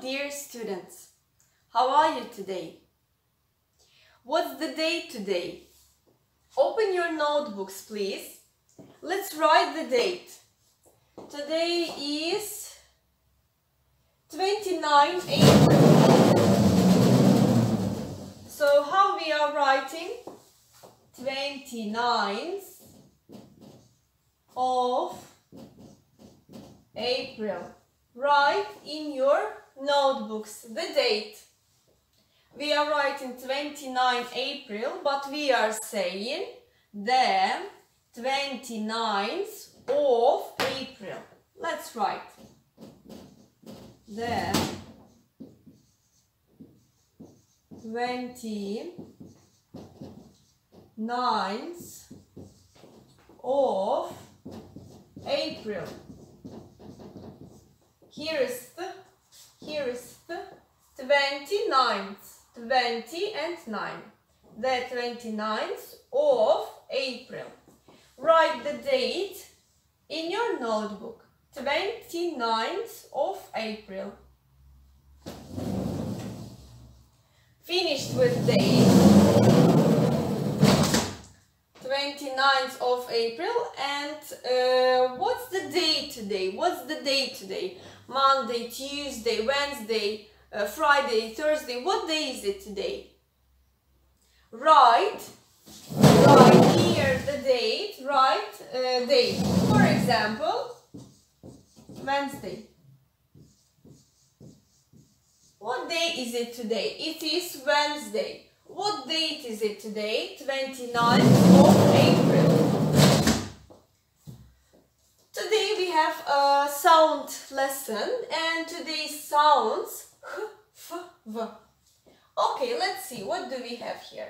Dear students. How are you today? What's the date today? Open your notebooks please. Let's write the date. Today is 29 April. So how we are writing? 29th of April. Write in your notebooks the date. We are writing 29 April, but we are saying the 29th of April. Let's write. The 29th of April. Here is the, here is the 29th, 20 and 9. The 29th of April. Write the date in your notebook. 29th of April. Finished with date. 29th of April and uh, what's the day today? What's the day today? Monday, Tuesday, Wednesday, uh, Friday, Thursday. What day is it today? Write, write here the date, write uh, date. For example, Wednesday. What day is it today? It is Wednesday. What date is it today? 29th of April. Today we have a sound lesson and today's sounds h, f, v. Okay, let's see. What do we have here?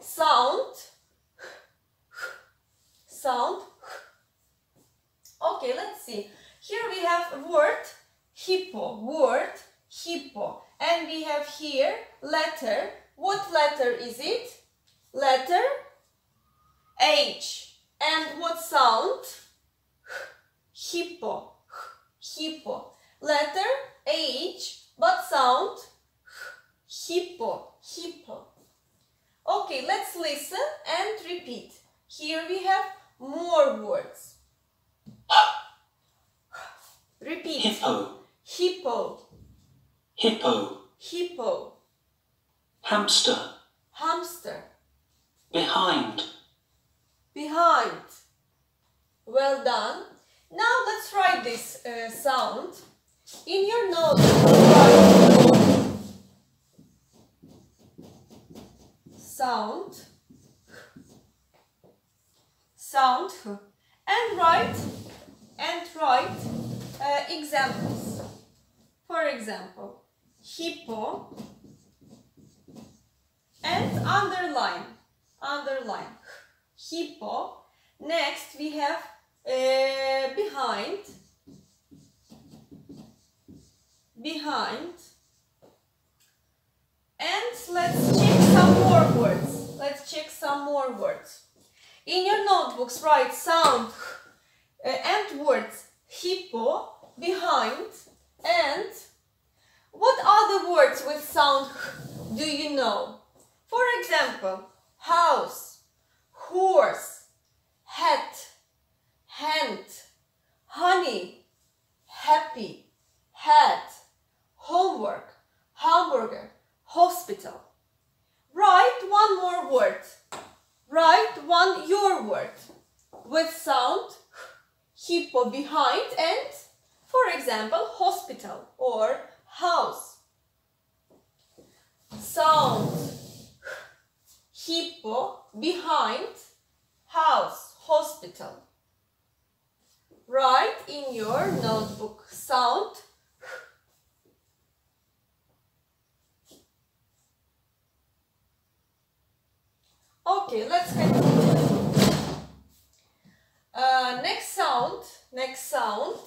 Sound, sound. Okay, let's see. Here we have word hippo, word hippo. And we have here letter. What letter is it? Letter H. And what sound? Hippo. Hippo. Letter H, but sound hippo. Hippo. Okay, let's listen and repeat. Here we have more words. Repeat. hippo, Hippo. hippo, Hippo. hamster, Hamster. behind, behind. Well done. Now let's write this uh, sound in your. Write sound, sound, and write and write uh, examples. For example, hippo and underline, underline, hippo. Next we have uh, behind, behind. And let's check some more words. Let's check some more words. In your notebooks, write sound uh, and words hippo, behind, and what other words with sound do you know? For example, house, horse, hat, hand, honey, happy, hat, homework, hamburger, hospital. Write one more word. Write one your word with sound hippo behind and for example hospital or house. Sound hippo behind house hospital. Write in your notebook sound Okay, let's continue. Uh, next sound, next sound.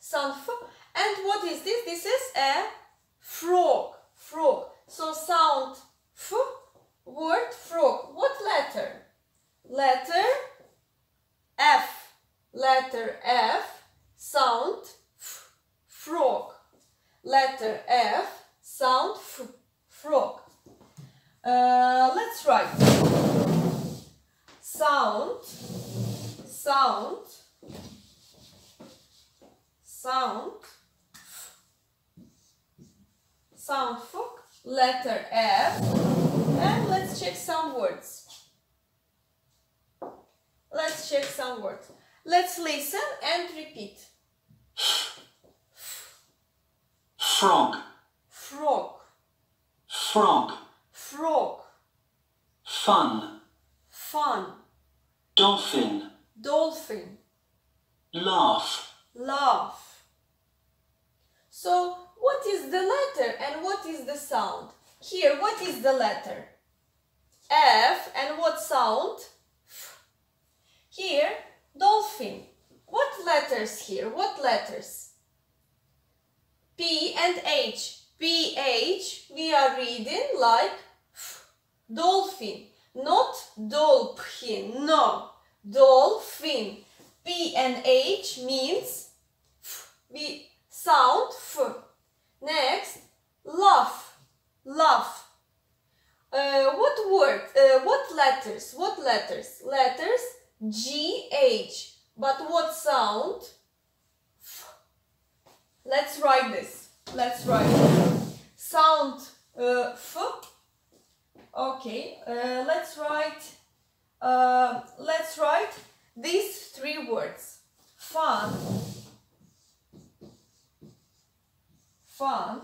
Sound f. And what is this? This is a frog. Frog. So sound f. Word frog. What letter? Letter F. Letter F. Sound f. Frog. Letter F, sound F, frog. Uh, let's write sound, sound, sound, sound frog, letter F, and let's check some words. Let's check some words. Let's listen and repeat. frog, Frog, frog, frog, fun, fun, dolphin, dolphin, laugh, laugh. So, what is the letter and what is the sound? Here, what is the letter? F and what sound? F. Here, dolphin. What letters here? What letters? P and H. P, H, we are reading like. Dolphin, not dolphin, no, dolphin. P and H means F. we sound F. Next, laugh, laugh. Uh, what word, uh, what letters, what letters? Letters G, H. But what sound? F. Let's write this. Let's write sound uh, F. Okay, uh, let's write, uh, let's write these three words. Fun, fun.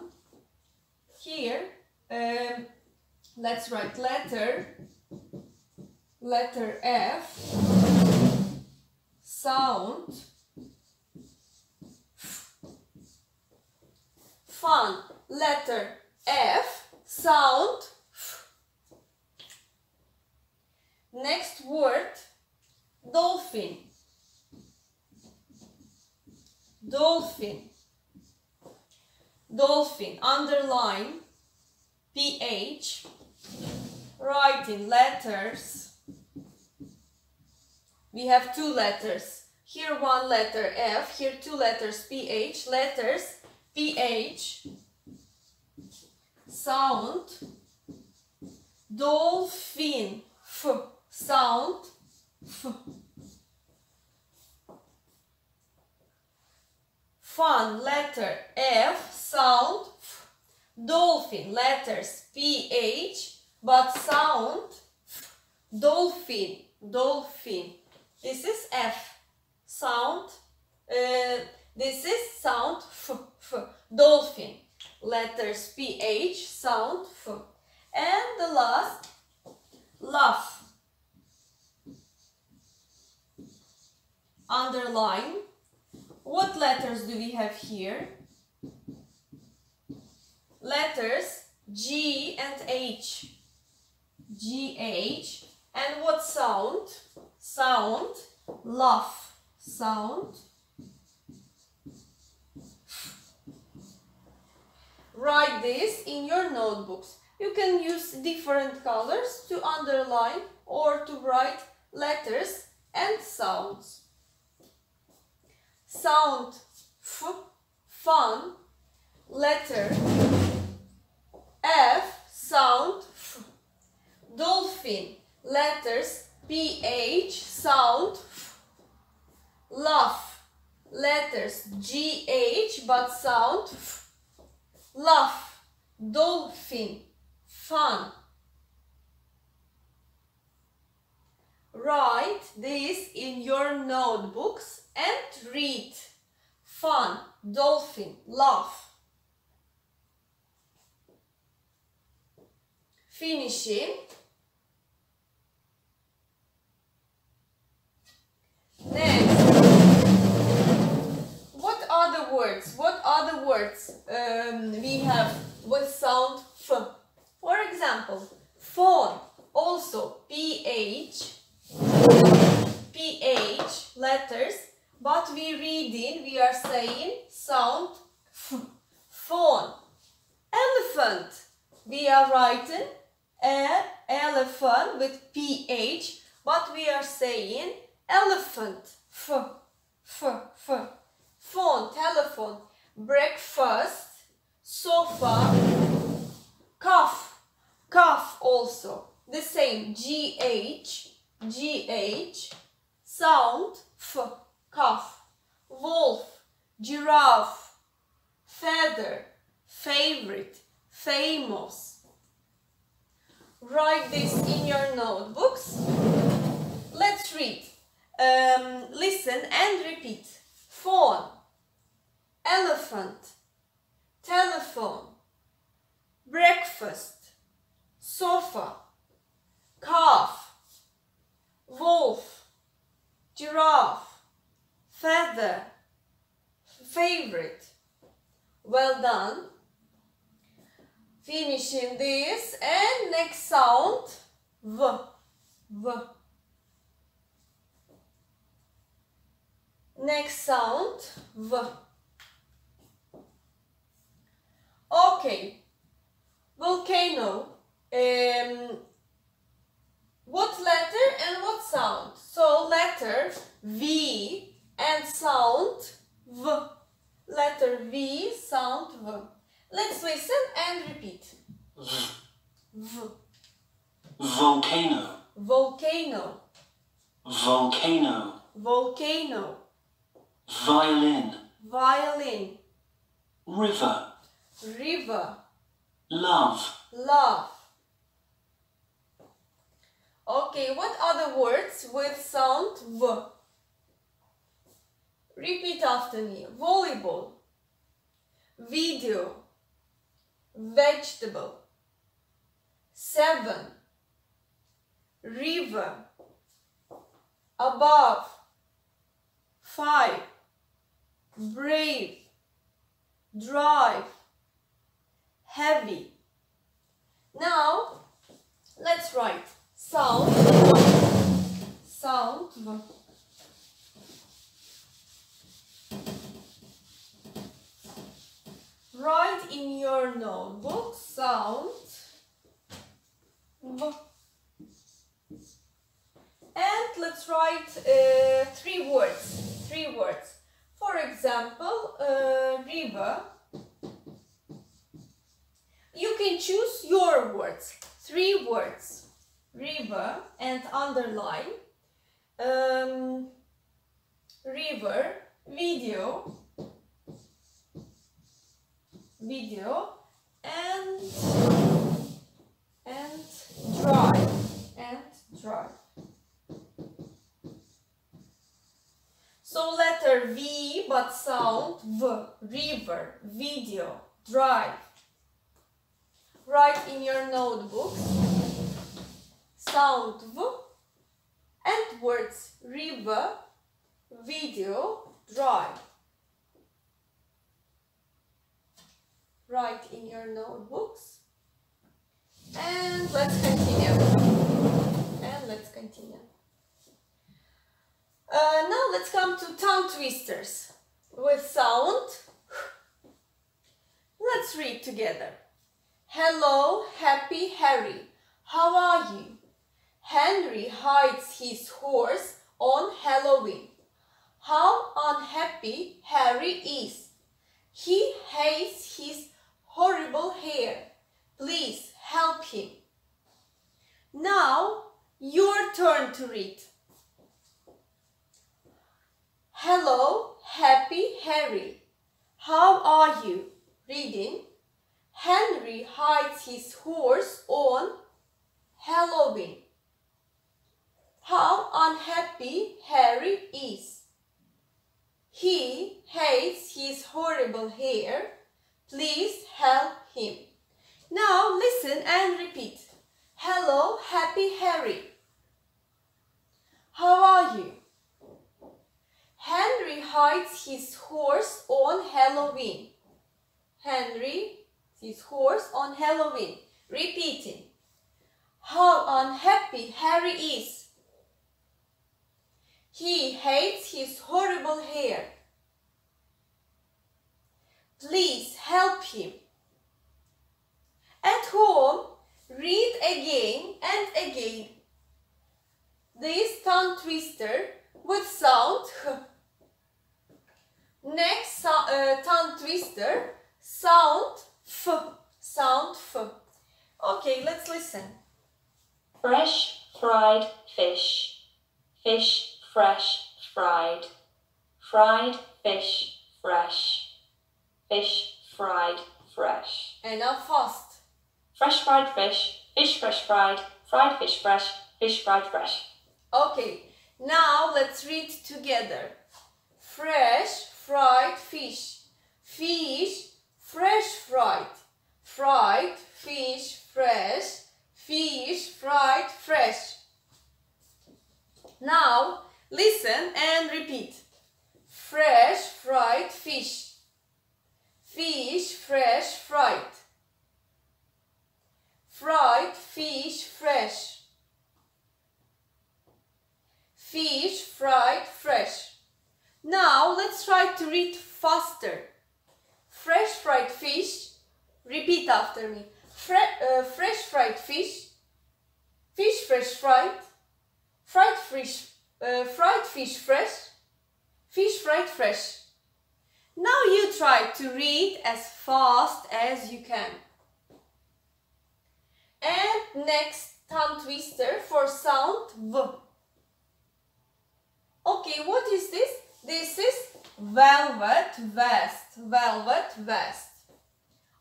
Here, um, let's write letter, letter F, sound, fun, letter F, sound. Next word, dolphin. Dolphin. Dolphin, underline, PH, writing letters. We have two letters. Here one letter F, here two letters PH, letters PH, sound, dolphin, F, sound, F. Fun, letter F, sound. Dolphin, letters PH, but sound. Dolphin, dolphin. This is F, sound, uh, this is sound, F, F. Dolphin, letters PH, sound, F. And the last, laugh. Underline. What letters do we have here? Letters G and H. G, H. And what sound? Sound. Laugh. Sound. Write this in your notebooks. You can use different colors to underline or to write letters and sounds. Sound. F, fun, letter. F, sound. F, dolphin, letters. PH, sound. F, laugh, letters. GH but sound. F, laugh, dolphin, fun. Write this in your notebooks and read. Fun, dolphin, laugh. Finishing. Next. What are the words? What are the words um, we have with sound F? For example, phone, also PH, PH letters, but we reading, we are saying sound F, phone. Elephant, we are writing a elephant with PH, but we are saying elephant, F, F, F. Phone, telephone, breakfast, sofa, cough, cough also. The same. G-H, G-H, sound, F, cough, wolf, giraffe, feather, favorite, famous. Write this in your notebooks. Let's read. Um, listen and repeat. Phone, elephant, telephone, breakfast, sofa, calf, wolf, giraffe, feather, favorite. Well done. Finishing this and next sound V. V. Next sound V. Okay. Volcano. Um, what letter and what sound? So letter V and sound V. Letter V, sound V. Let's listen and repeat. V. V. Volcano. Volcano. Volcano. Volcano. Violin. Violin. River. River. Love. Love. Okay, what other words with sound V? Repeat after me. Volleyball. Video. Vegetable. Seven. River. Above. Five. Brave. Drive. Heavy. Now, let's write sound, sound, write in your notebook sound, and let's write uh, three words, three words. For example, uh, river. You can choose your words, three words river and underline um, river video video and and drive and drive. So letter V but sound V river video drive. Write in your notebooks sound V and words river, video, drive. Write in your notebooks and let's continue. And let's continue. Uh, now let's come to tongue twisters with sound. Let's read together. Hello, happy Harry. How are you? Henry hides his horse on Halloween. How unhappy Harry is. He hates his horrible hair. Please help him. Now, your turn to read. Hello, happy Harry. How are you? Reading. Henry hides his horse on Halloween. How unhappy Harry is. He hates his horrible hair. Please help him. Now listen and repeat. Hello, happy Harry. How are you? Henry hides his horse on Halloween. Henry, his horse on Halloween. Repeating. How unhappy Harry is. He hates his horrible hair. Please help him. At home, read again and again. This tongue twister with sound. Next uh, tongue twister, sound F sound F. Okay, let's listen. Fresh fried fish. Fish fresh fried. Fried fish fresh. Fish fried fresh. And now fast. Fresh fried fish. Fish fresh fried. Fried fish fresh. Fish fried fresh. Okay, now let's read together. Fresh fried fish. Fish fresh fried. Fried fish fresh. Fish fried fresh. Now listen and repeat. Fresh fried fish. Fish fresh fried. Fried fish fresh. Fish fried fresh. Now let's try to read faster. Fresh fried fish. Repeat after me. Fre- uh, fresh fried fish. Fish fresh fried. Fried fish. Uh, fried fish fresh. Fish fried fresh. Now you try to read as fast as you can. And next tongue twister for sound V. Okay, what is this? This is velvet vest. Velvet vest.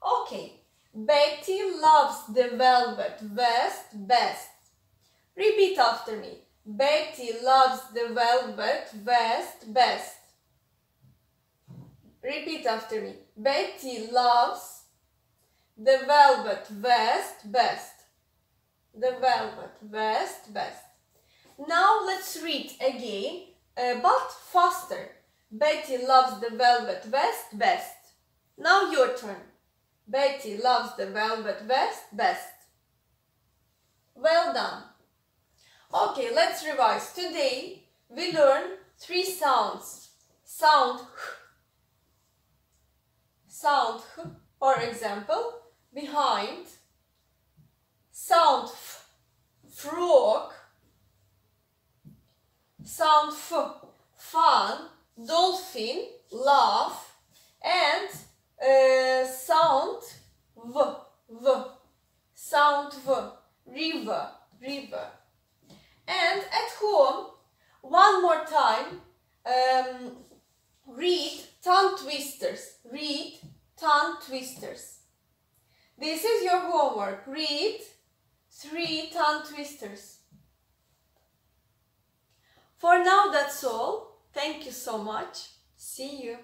Okay, Betty loves the velvet vest best. Repeat after me. Betty loves the velvet vest best. Repeat after me. Betty loves the velvet vest best. The velvet vest best. Now let's read again, uh, but faster. Betty loves the velvet vest best. Now your turn. Betty loves the velvet vest best. Well done. Okay, let's revise. Today we learn three sounds. Sound h, sound h, for example, behind. Sound f, frog. Sound f, fun, dolphin, laugh, and uh, sound v, v, sound v, river, river. And at home, one more time, um, read tongue twisters. Read tongue twisters. This is your homework. Read three tongue twisters. For now, that's all. Thank you so much. See you.